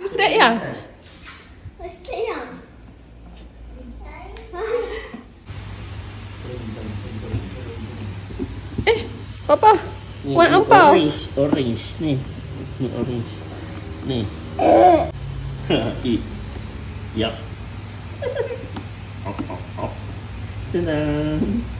Was ist Eh, Papa, warna apa? Orange, orange, nih, orange, nih. I, yap. Op, op, op. Tadang.